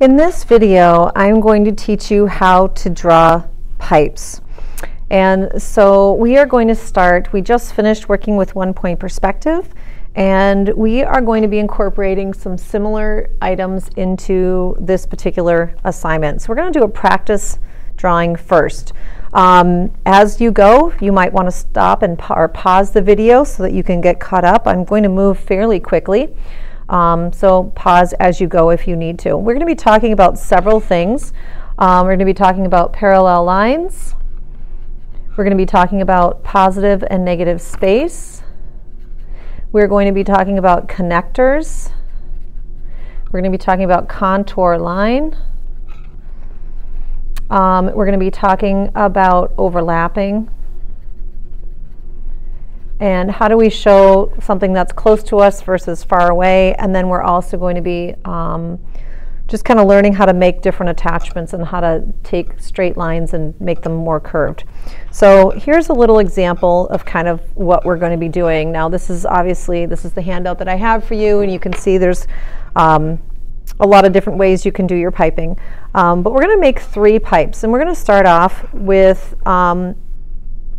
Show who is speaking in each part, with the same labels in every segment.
Speaker 1: In this video, I'm going to teach you how to draw pipes. And so we are going to start, we just finished working with one point perspective, and we are going to be incorporating some similar items into this particular assignment. So we're going to do a practice drawing first. Um, as you go, you might want to stop and pa or pause the video so that you can get caught up. I'm going to move fairly quickly. Um, so pause as you go if you need to. We're going to be talking about several things. Um, we're going to be talking about parallel lines. We're going to be talking about positive and negative space. We're going to be talking about connectors. We're going to be talking about contour line. Um, we're going to be talking about overlapping and how do we show something that's close to us versus far away and then we're also going to be um, just kind of learning how to make different attachments and how to take straight lines and make them more curved. So here's a little example of kind of what we're going to be doing. Now this is obviously, this is the handout that I have for you and you can see there's um, a lot of different ways you can do your piping. Um, but we're going to make three pipes and we're going to start off with um,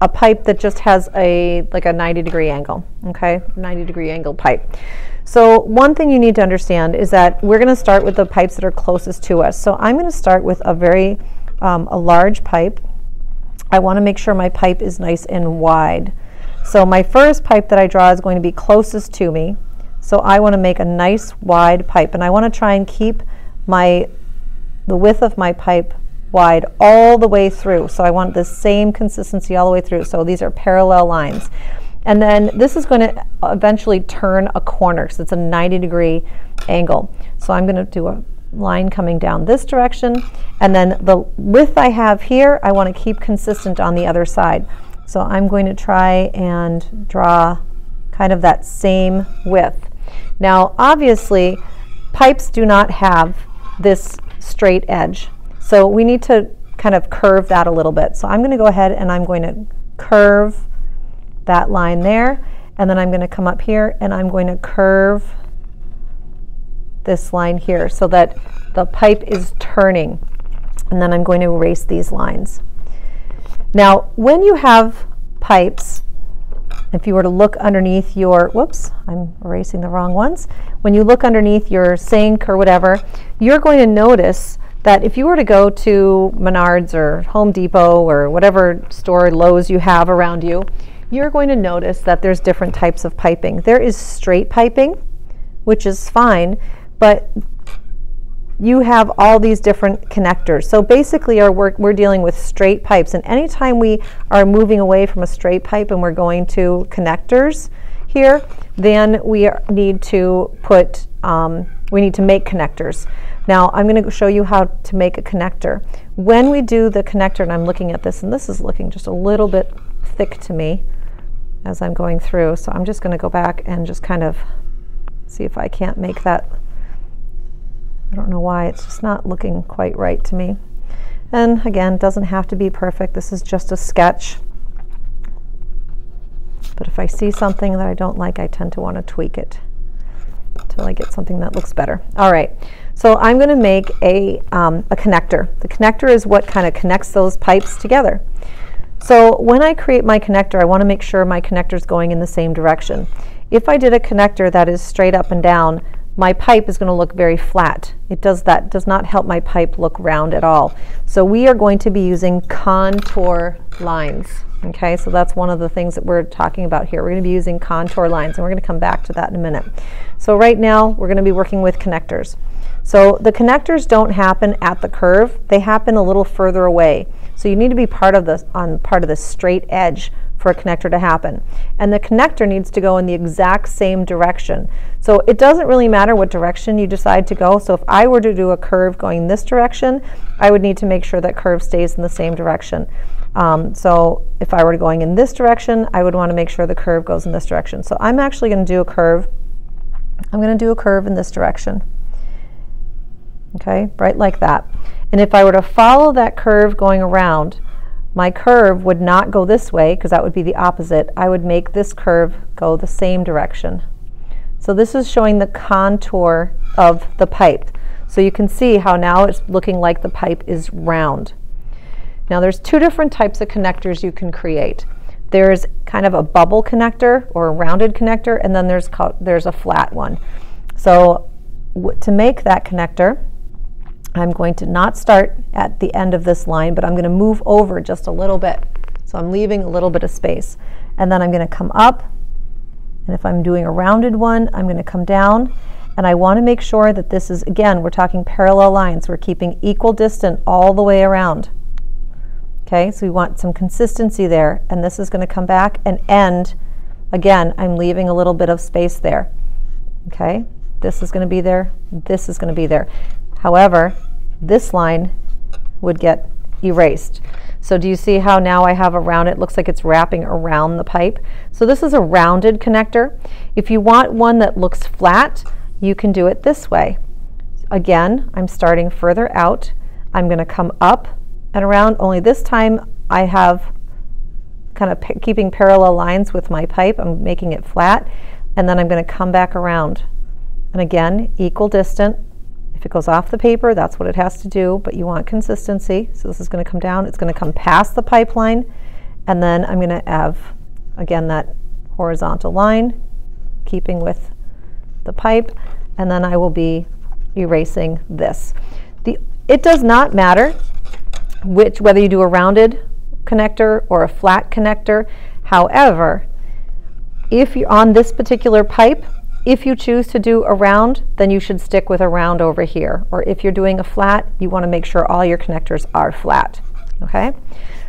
Speaker 1: a pipe that just has a like a 90 degree angle, okay? 90 degree angle pipe. So one thing you need to understand is that we're going to start with the pipes that are closest to us. So I'm going to start with a very um, a large pipe. I want to make sure my pipe is nice and wide. So my first pipe that I draw is going to be closest to me. So I want to make a nice wide pipe and I want to try and keep my the width of my pipe wide all the way through. So I want the same consistency all the way through. So these are parallel lines. And then this is going to eventually turn a corner, so it's a 90 degree angle. So I'm going to do a line coming down this direction, and then the width I have here, I want to keep consistent on the other side. So I'm going to try and draw kind of that same width. Now, obviously, pipes do not have this straight edge. So we need to kind of curve that a little bit. So I'm going to go ahead and I'm going to curve that line there. And then I'm going to come up here and I'm going to curve this line here so that the pipe is turning. And then I'm going to erase these lines. Now, when you have pipes, if you were to look underneath your, whoops, I'm erasing the wrong ones. When you look underneath your sink or whatever, you're going to notice that if you were to go to Menards or Home Depot or whatever store Lowe's you have around you, you're going to notice that there's different types of piping. There is straight piping, which is fine, but you have all these different connectors. So basically our work, we're dealing with straight pipes and anytime we are moving away from a straight pipe and we're going to connectors here, then we need to put, um, we need to make connectors. Now I'm going to show you how to make a connector. When we do the connector, and I'm looking at this, and this is looking just a little bit thick to me as I'm going through, so I'm just going to go back and just kind of see if I can't make that. I don't know why, it's just not looking quite right to me. And again, doesn't have to be perfect. This is just a sketch. But if I see something that I don't like, I tend to want to tweak it until I get something that looks better. All right, so I'm going to make a, um, a connector. The connector is what kind of connects those pipes together. So when I create my connector, I want to make sure my connector is going in the same direction. If I did a connector that is straight up and down, my pipe is going to look very flat. It does that does not help my pipe look round at all. So we are going to be using contour lines. Okay, so that's one of the things that we're talking about here. We're going to be using contour lines, and we're going to come back to that in a minute. So right now, we're going to be working with connectors. So the connectors don't happen at the curve, they happen a little further away. So you need to be part of the, on part of the straight edge for a connector to happen. And the connector needs to go in the exact same direction. So it doesn't really matter what direction you decide to go. So if I were to do a curve going this direction, I would need to make sure that curve stays in the same direction. Um, so if I were going in this direction, I would want to make sure the curve goes in this direction. So I'm actually going to do a curve. I'm going to do a curve in this direction okay, right like that. And if I were to follow that curve going around, my curve would not go this way because that would be the opposite. I would make this curve go the same direction. So this is showing the contour of the pipe. So you can see how now it's looking like the pipe is round. Now there's two different types of connectors you can create. There's kind of a bubble connector or a rounded connector, and then there's, there's a flat one. So to make that connector, I'm going to not start at the end of this line, but I'm going to move over just a little bit. So I'm leaving a little bit of space. And then I'm going to come up, and if I'm doing a rounded one, I'm going to come down, and I want to make sure that this is, again, we're talking parallel lines. We're keeping equal distant all the way around. Okay, so we want some consistency there, and this is going to come back and end. Again, I'm leaving a little bit of space there. Okay, this is going to be there, this is going to be there. However, this line would get erased. So do you see how now I have around it looks like it's wrapping around the pipe? So this is a rounded connector. If you want one that looks flat, you can do it this way. Again, I'm starting further out. I'm going to come up and around, only this time I have kind of keeping parallel lines with my pipe. I'm making it flat, and then I'm going to come back around. And again, equal distant, if it goes off the paper, that's what it has to do, but you want consistency. So this is going to come down, it's going to come past the pipeline, and then I'm going to have, again, that horizontal line, keeping with the pipe, and then I will be erasing this. The, it does not matter which, whether you do a rounded connector or a flat connector. However, if you're on this particular pipe, if you choose to do a round, then you should stick with a round over here. Or if you're doing a flat, you want to make sure all your connectors are flat. Okay?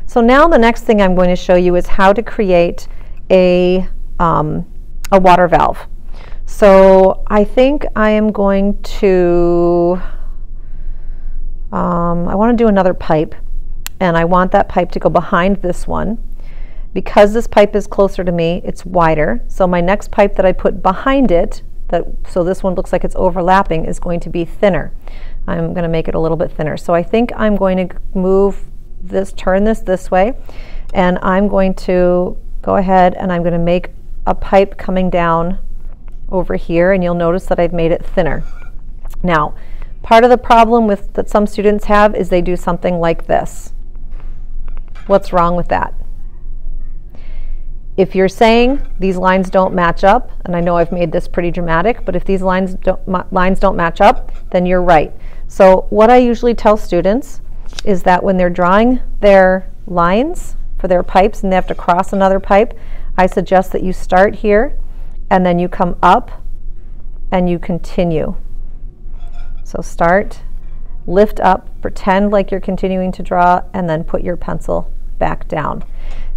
Speaker 1: So now the next thing I'm going to show you is how to create a, um, a water valve. So I think I am going to, um, I want to do another pipe. And I want that pipe to go behind this one. Because this pipe is closer to me, it's wider. So my next pipe that I put behind it, that so this one looks like it's overlapping, is going to be thinner. I'm going to make it a little bit thinner. So I think I'm going to move this, turn this this way, and I'm going to go ahead and I'm going to make a pipe coming down over here, and you'll notice that I've made it thinner. Now, part of the problem with that some students have is they do something like this. What's wrong with that? If you're saying these lines don't match up, and I know I've made this pretty dramatic, but if these lines don't, lines don't match up, then you're right. So what I usually tell students is that when they're drawing their lines for their pipes and they have to cross another pipe, I suggest that you start here and then you come up and you continue. So start, lift up, pretend like you're continuing to draw, and then put your pencil back down.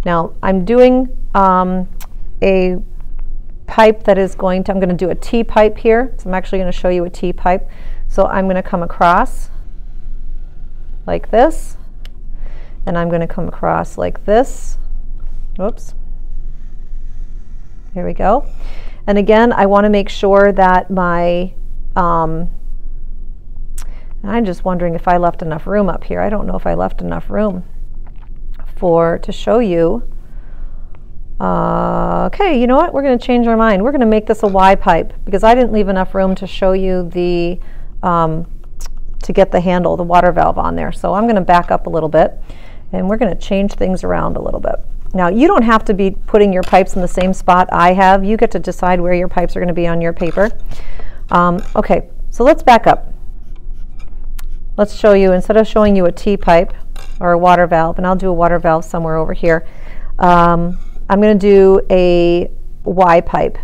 Speaker 1: Now I'm doing um, a pipe that is going to, I'm going to do a T pipe here. So I'm actually going to show you a T pipe. So I'm going to come across like this, and I'm going to come across like this. Oops. Here we go. And again, I want to make sure that my, um, I'm just wondering if I left enough room up here. I don't know if I left enough room for to show you. Uh, okay, you know what? We're going to change our mind. We're going to make this a Y pipe because I didn't leave enough room to show you the um, to get the handle, the water valve on there. So I'm going to back up a little bit and we're going to change things around a little bit. Now you don't have to be putting your pipes in the same spot I have. You get to decide where your pipes are going to be on your paper. Um, okay, so let's back up. Let's show you, instead of showing you a T pipe, or a water valve, and I'll do a water valve somewhere over here. Um, I'm going to do a Y pipe.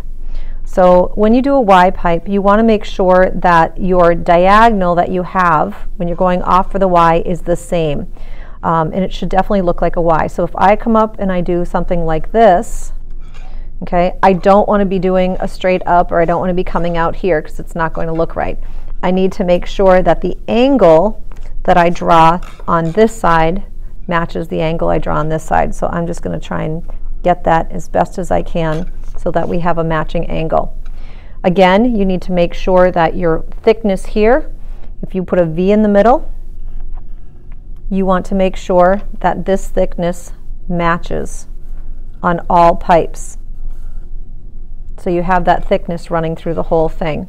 Speaker 1: So when you do a Y pipe, you want to make sure that your diagonal that you have when you're going off for the Y is the same. Um, and it should definitely look like a Y. So if I come up and I do something like this, okay, I don't want to be doing a straight up or I don't want to be coming out here because it's not going to look right. I need to make sure that the angle that I draw on this side matches the angle I draw on this side. So I'm just going to try and get that as best as I can so that we have a matching angle. Again, you need to make sure that your thickness here, if you put a V in the middle, you want to make sure that this thickness matches on all pipes. So you have that thickness running through the whole thing.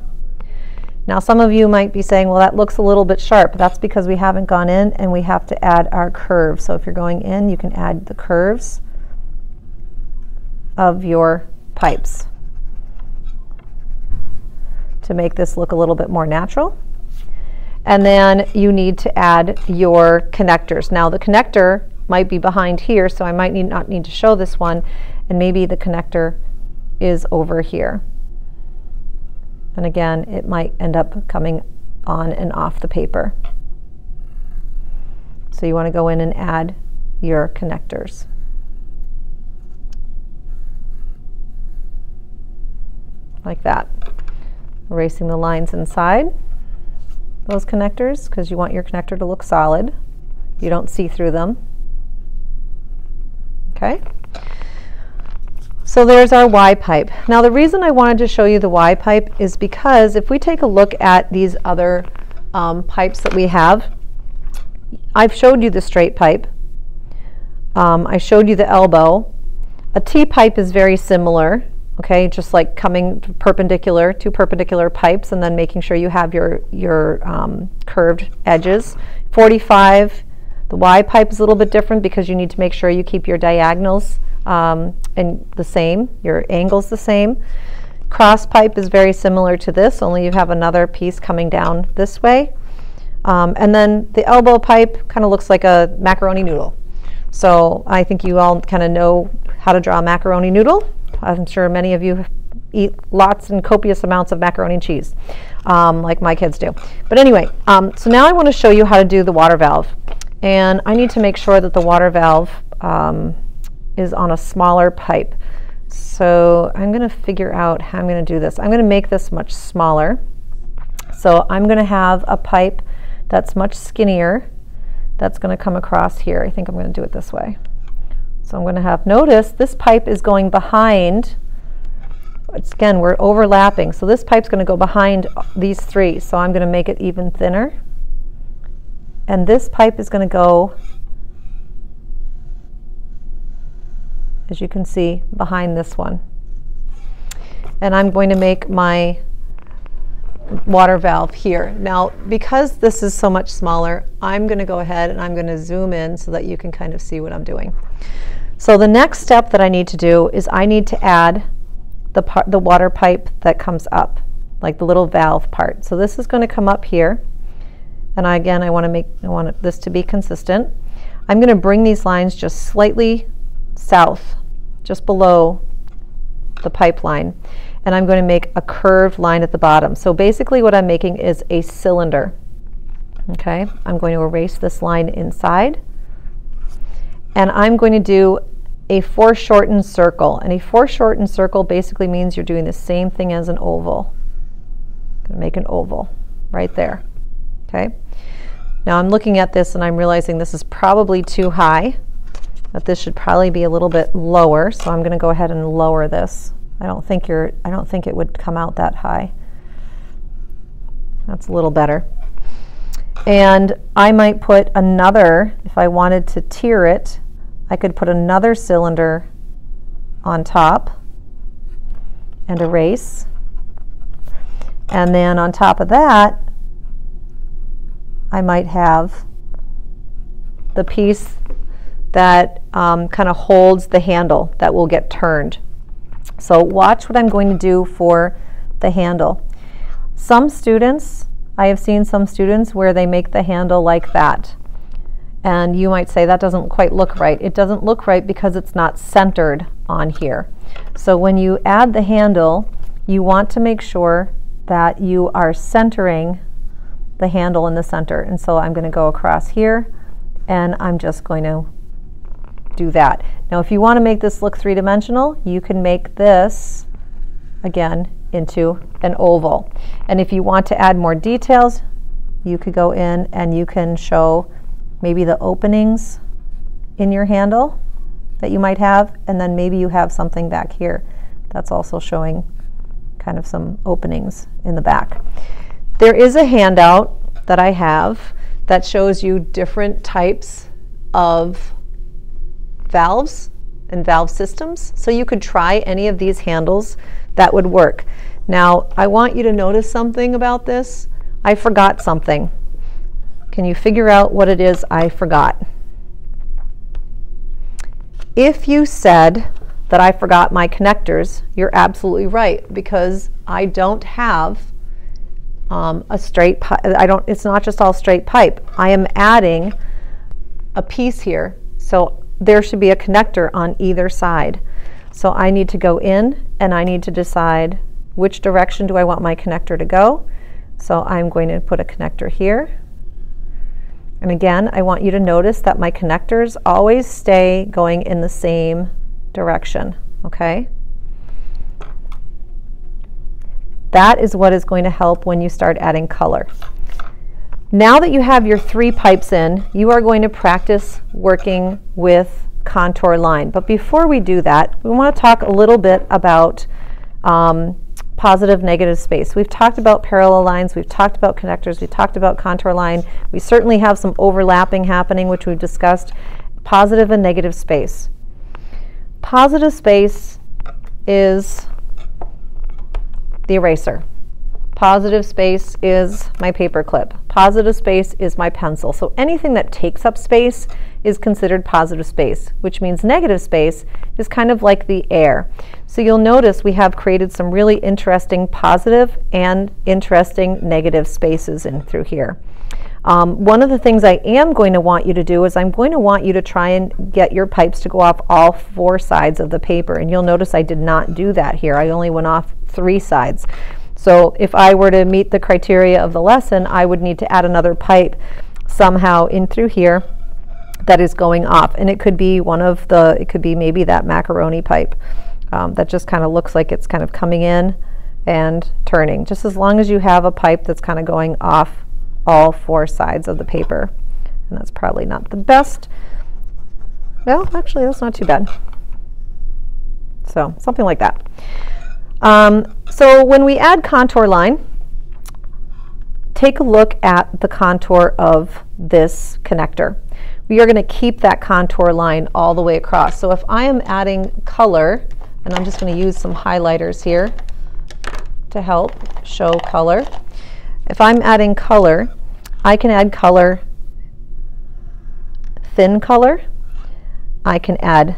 Speaker 1: Now some of you might be saying, well that looks a little bit sharp. That's because we haven't gone in and we have to add our curves. So if you're going in, you can add the curves of your pipes to make this look a little bit more natural. And then you need to add your connectors. Now the connector might be behind here, so I might need, not need to show this one, and maybe the connector is over here. And again, it might end up coming on and off the paper. So you want to go in and add your connectors. Like that. Erasing the lines inside those connectors because you want your connector to look solid. You don't see through them. Okay. So there's our Y pipe. Now the reason I wanted to show you the Y pipe is because if we take a look at these other um, pipes that we have, I've showed you the straight pipe. Um, I showed you the elbow. A T pipe is very similar, okay, just like coming perpendicular, two perpendicular pipes and then making sure you have your, your um, curved edges. 45, the Y pipe is a little bit different because you need to make sure you keep your diagonals um, and the same, your angle's the same. Cross pipe is very similar to this, only you have another piece coming down this way. Um, and then the elbow pipe kind of looks like a macaroni noodle. So I think you all kind of know how to draw a macaroni noodle. I'm sure many of you eat lots and copious amounts of macaroni and cheese, um, like my kids do. But anyway, um, so now I want to show you how to do the water valve. And I need to make sure that the water valve um, is on a smaller pipe. So I'm going to figure out how I'm going to do this. I'm going to make this much smaller. So I'm going to have a pipe that's much skinnier that's going to come across here. I think I'm going to do it this way. So I'm going to have, notice this pipe is going behind, it's, again, we're overlapping. So this pipe's going to go behind these three. So I'm going to make it even thinner. And this pipe is going to go as you can see behind this one. And I'm going to make my water valve here. Now, because this is so much smaller, I'm going to go ahead and I'm going to zoom in so that you can kind of see what I'm doing. So the next step that I need to do is I need to add the, part, the water pipe that comes up, like the little valve part. So this is going to come up here. And I, again, I want to make I want this to be consistent. I'm going to bring these lines just slightly south, just below the pipeline. And I'm going to make a curved line at the bottom. So basically what I'm making is a cylinder. Okay, I'm going to erase this line inside. And I'm going to do a foreshortened circle. And a foreshortened circle basically means you're doing the same thing as an oval. Going to make an oval right there. Okay. Now I'm looking at this and I'm realizing this is probably too high that this should probably be a little bit lower. So I'm going to go ahead and lower this. I don't think you're, I don't think it would come out that high. That's a little better. And I might put another, if I wanted to tier it, I could put another cylinder on top and erase. And then on top of that, I might have the piece that um, kind of holds the handle that will get turned. So watch what I'm going to do for the handle. Some students, I have seen some students where they make the handle like that. And you might say that doesn't quite look right. It doesn't look right because it's not centered on here. So when you add the handle, you want to make sure that you are centering the handle in the center. And so I'm going to go across here and I'm just going to do that. Now if you want to make this look three-dimensional, you can make this, again, into an oval. And if you want to add more details, you could go in and you can show maybe the openings in your handle that you might have, and then maybe you have something back here that's also showing kind of some openings in the back. There is a handout that I have that shows you different types of valves and valve systems. So you could try any of these handles that would work. Now, I want you to notice something about this. I forgot something. Can you figure out what it is I forgot? If you said that I forgot my connectors, you're absolutely right because I don't have um, a straight pipe. I don't, it's not just all straight pipe. I am adding a piece here. So there should be a connector on either side. So I need to go in and I need to decide which direction do I want my connector to go. So I'm going to put a connector here. And again, I want you to notice that my connectors always stay going in the same direction, okay? That is what is going to help when you start adding color. Now that you have your three pipes in, you are going to practice working with contour line. But before we do that, we want to talk a little bit about um, positive, negative space. We've talked about parallel lines, we've talked about connectors, we've talked about contour line. We certainly have some overlapping happening, which we've discussed. Positive and negative space. Positive space is the eraser. Positive space is my paper clip. Positive space is my pencil. So anything that takes up space is considered positive space, which means negative space is kind of like the air. So you'll notice we have created some really interesting positive and interesting negative spaces in through here. Um, one of the things I am going to want you to do is I'm going to want you to try and get your pipes to go off all four sides of the paper. And you'll notice I did not do that here. I only went off three sides. So if I were to meet the criteria of the lesson, I would need to add another pipe somehow in through here that is going off. And it could be one of the, it could be maybe that macaroni pipe um, that just kind of looks like it's kind of coming in and turning. Just as long as you have a pipe that's kind of going off all four sides of the paper. And that's probably not the best. Well, actually, that's not too bad. So something like that. Um, so when we add contour line, take a look at the contour of this connector. We are going to keep that contour line all the way across. So if I am adding color, and I'm just going to use some highlighters here to help show color. If I'm adding color, I can add color, thin color. I can add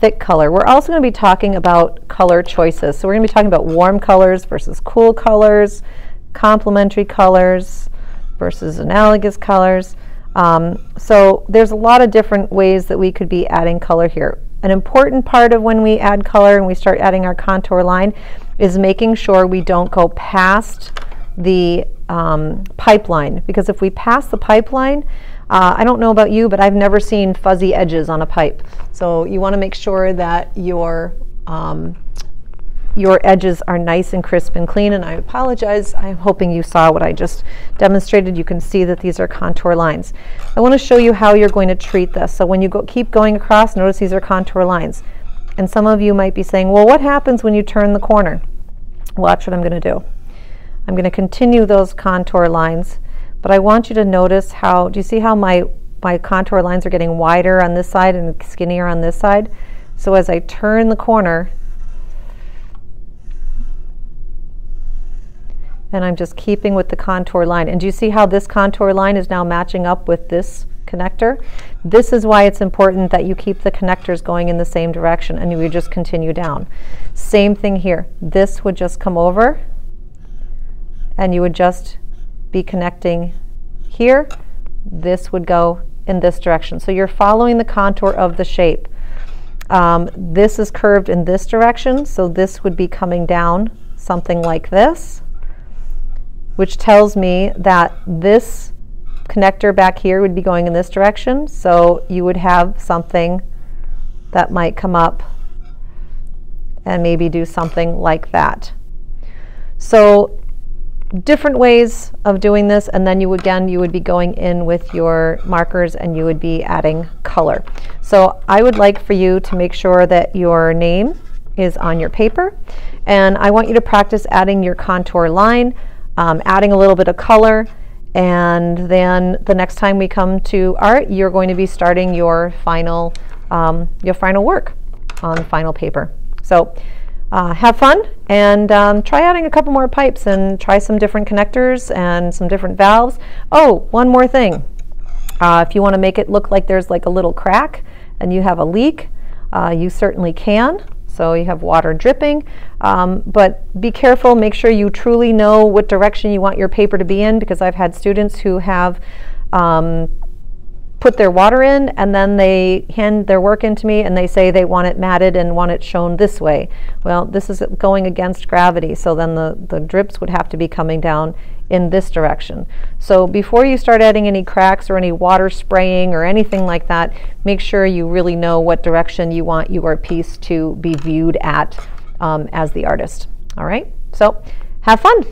Speaker 1: thick color. We're also going to be talking about color choices. So we're going to be talking about warm colors versus cool colors, complementary colors versus analogous colors. Um, so there's a lot of different ways that we could be adding color here. An important part of when we add color and we start adding our contour line is making sure we don't go past the um, pipeline because if we pass the pipeline, uh, I don't know about you, but I've never seen fuzzy edges on a pipe. So you want to make sure that your um, your edges are nice and crisp and clean. And I apologize. I'm hoping you saw what I just demonstrated. You can see that these are contour lines. I want to show you how you're going to treat this. So when you go, keep going across, notice these are contour lines. And some of you might be saying, well, what happens when you turn the corner? Watch what I'm going to do. I'm going to continue those contour lines but I want you to notice how, do you see how my, my contour lines are getting wider on this side and skinnier on this side? So as I turn the corner, and I'm just keeping with the contour line. And do you see how this contour line is now matching up with this connector? This is why it's important that you keep the connectors going in the same direction and you just continue down. Same thing here. This would just come over and you would just be connecting here, this would go in this direction. So you're following the contour of the shape. Um, this is curved in this direction, so this would be coming down something like this, which tells me that this connector back here would be going in this direction. So you would have something that might come up and maybe do something like that. So different ways of doing this and then you again you would be going in with your markers and you would be adding color. So I would like for you to make sure that your name is on your paper and I want you to practice adding your contour line um, adding a little bit of color and then the next time we come to art you're going to be starting your final um, your final work on final paper. So uh, have fun and um, try adding a couple more pipes and try some different connectors and some different valves. Oh, one more thing. Uh, if you want to make it look like there's like a little crack and you have a leak, uh, you certainly can. So you have water dripping, um, but be careful, make sure you truly know what direction you want your paper to be in because I've had students who have um, put their water in and then they hand their work into me and they say they want it matted and want it shown this way. Well, this is going against gravity, so then the, the drips would have to be coming down in this direction. So before you start adding any cracks or any water spraying or anything like that, make sure you really know what direction you want your piece to be viewed at um, as the artist. All right, so have fun.